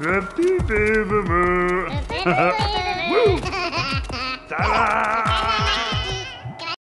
Happy baby moon. Ta-da!